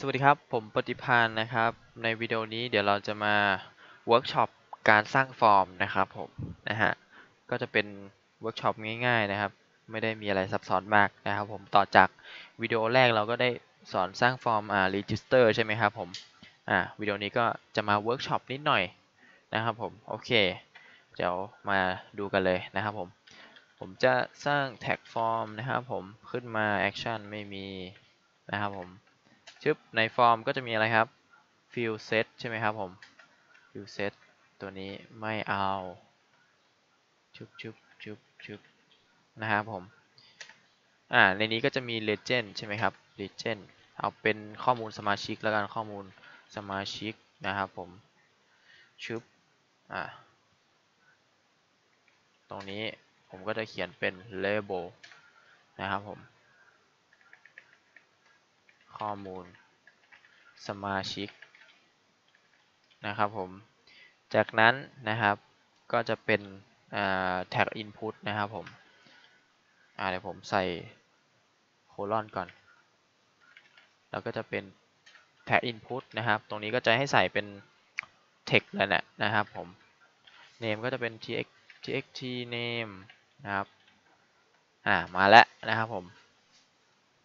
สวัสดีครับ ผมปฏิพานนะครับ ในวิดีโอนี้เดี๋ยวเราจะมาเวิร์กช็อปการสร้างฟอร์มนะครับผมนะฮะ ก็จะเป็นเวิร์กช็อปง่ายๆนะครับ ไม่ได้มีอะไรซับซ้อนมากนะครับผมต่อจากวิดีโอแรกเราก็ได้สอนสร้างฟอร์มอ่า register ใช่ไหมครับผม อ่าวิดีโอนี้ก็จะมาเวิร์กช็อปนิดหน่อยนะครับผม โอเค เดี๋ยวมาดูกันเลยนะครับผม ผมจะสร้าง tag form นะครับผมขึ้นมาแอคชั่นไม่มีนะครับผม ชึบในฟอร์มก็จะมีอะไรครับ field set ใช่ไหมครับผม field set ตัวนี้ไม่เอาชึบชึบชึบชึบนะครับผม อ่า ในนี้ก็จะมี legend ใช่ไหมครับ legend เอาเป็นข้อมูลสมาชิกแล้วกันข้อมูลสมาชิกนะครับผมชึบอ่าตรงนี้ผมก็จะเขียนเป็น label นะครับผม ข้อมูล สมาชิกนะครับผม จากนั้นนะครับก็จะเป็นแท็ก input นะครับผมเดี๋ยวผมใส่โคลอนก่อน แล้วก็จะเป็นแท็ก input นะครับ ตรงนี้ก็จะให้ใส่เป็น text แล้วแหละนะครับผม name ก็จะเป็น txt txt name นะครับ อ่า มาแล้วนะครับผม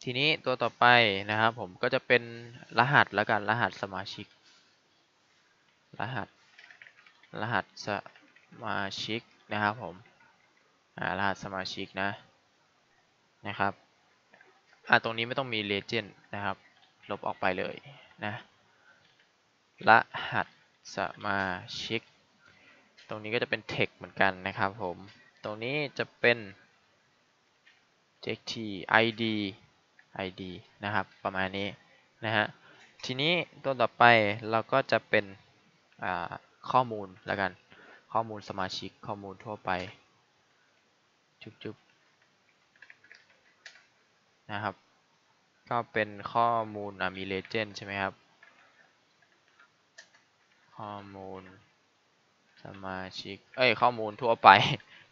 ทีนี้ตัวต่อไปนะครับผมก็จะเป็นรหัสแล้วกันรหัสสมาชิก รหัส รหัสสมาชิกนะครับผมรหัสสมาชิกนะนะครับตรงนี้ไม่ต้องมี legend นะครับ ลบออกไปเลยนะรหัสสมาชิก ตรงนี้ก็จะเป็น text เหมือนกันนะครับผม ตรงนี้จะเป็น txt id id นะครับ ประมาณนี้นะฮะทีนี้ตัวต่อไปเราก็จะเป็นข้อมูลแล้วกัน ข้อมูลสมาชิกข้อมูลทั่วไป จุ๊บๆนะครับ ก็เป็นข้อมูลมีเลเจนใช่ไหมครับ ข้อมูลสมาชิก เอ้ย ข้อมูลทั่วไป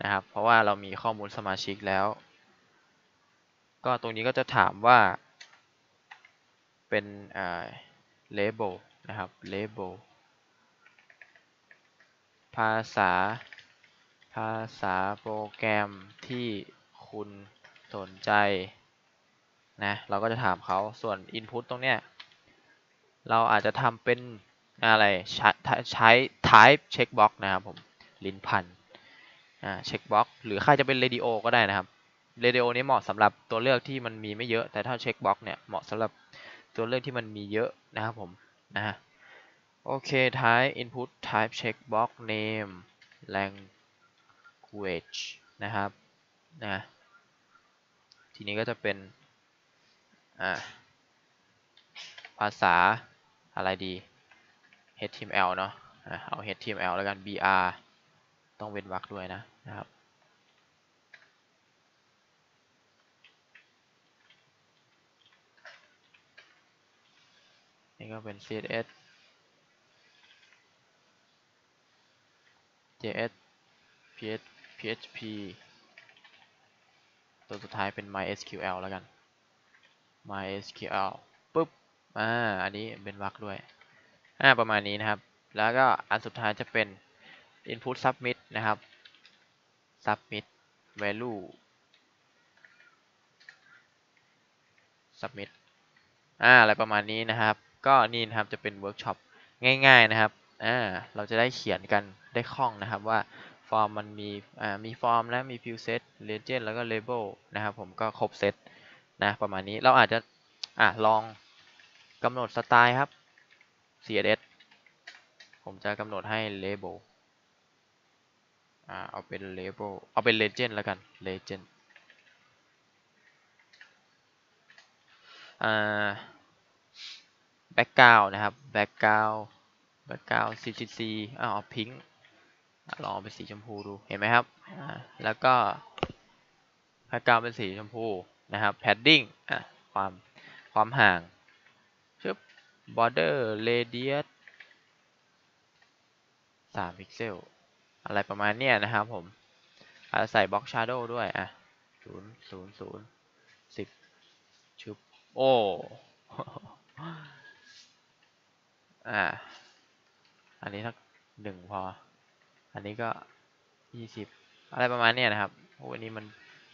นะครับ เพราะว่าเรามีข้อมูลสมาชิกแล้ว ก็ตรงนี้ก็จะถามว่าเป็นอ่า label นะครับ label ภาษา ภาษาโปรแกรมที่คุณสนใจนะเราก็จะถามเขาส่วน input ตรงเนี้ยเราอาจจะทำเป็นอะไรใช้ใช้ type checkbox นะครับผม ลิ้นพันอ่า checkbox หรือใครจะเป็น radio ก็ได้นะครับ เรดิโอนี้เหมาะสำหรับตัวเลือกที่มันมีไม่เยอะ แต่ถ้า checkbox เนี่ยเหมาะสำหรับตัวเลือกที่มันมีเยอะนะครับผมนะฮะโอเค type input type check box name language นะครับนะทีนี้ก็จะเป็นอ่าภาษาอะไรดี HTML เนาะเอา HTML แล้วกัน BR ต้องเว้นวรรคด้วยนะนะครับ ก็เป็น CSS JS PS PHP ตัวสุดท้ายเป็น MySQL แล้วกัน MySQL ปุ๊บ อ่า อันนี้เป็นวรรคด้วย อ่า ประมาณนี้นะครับ แล้วก็อันสุดท้ายจะเป็น input submit นะครับ submit value submit อ่า อะไรประมาณนี้นะครับ ก็นี่นะครับจะเป็นเวิร์กช็อปง่ายๆนะครับอ่าเราจะได้เขียนกันได้คล่องนะครับว่าฟอร์มมันมีอ่ามีฟอร์มและมี fieldset legend แล้วก็ label นะครับผมก็ครบเซตนะประมาณนี้เราอาจจะอ่าลองกำหนดสไตล์ครับ CSS ผมจะกำหนดให้ label อ่าเอาเป็น label เอาเป็น legend แล้วกัน legend อ่า แบ็กกราวนะครับแบ็กกราวแบ็กกราว CCC อ้าวพิงค์ลองเป็นสีชมพูดูเห็นไหมครับ แล้วก็ background เป็นสีชมพูนะครับ padding อะความความห่างชึบ border radius 3พิกเซลอะไรประมาณเนี้ยนะครับผมอาจจะใส่ box shadow ด้วยอะศูนย์ศูนย์ศูนย์สิบชุบ โอ้ อ่า อันนี้สักหนึ่งพอ อันนี้ก็ยี่สิบอะไรประมาณเนี้ยนะครับโอ้อันนี้มัน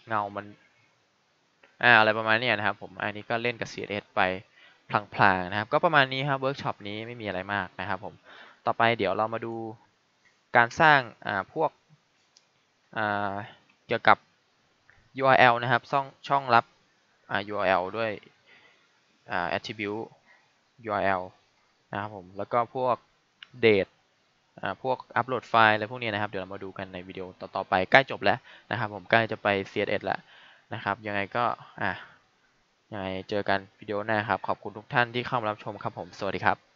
เงา มัน อ่า อะไรประมาณเนี้ยนะครับผม อันนี้ก็เล่นกับ CSS ไปพลางๆนะครับ ก็ประมาณนี้ครับ เวิร์กช็อปนี้ไม่มีอะไรมากนะครับผม ต่อไปเดี๋ยวเรามาดูการสร้าง อ่า พวก อ่า เกี่ยวกับ URL นะครับ ช่องช่องรับ อ่า URL ด้วย อ่า attribute URL นะครับผมแล้วก็พวก date อ่าพวกอัปโหลดไฟล์อะไรพวกนี้นะครับ เดี๋ยวเรามาดูกันในวิดีโอต่อๆไปใกล้จบแล้วนะครับ ผมใกล้จะไป CSS แล้วนะครับ ยังไงก็อะยังไงเจอกันวิดีโอหน้าครับ ขอบคุณทุกท่านที่เข้ามารับชมครับผม สวัสดีครับ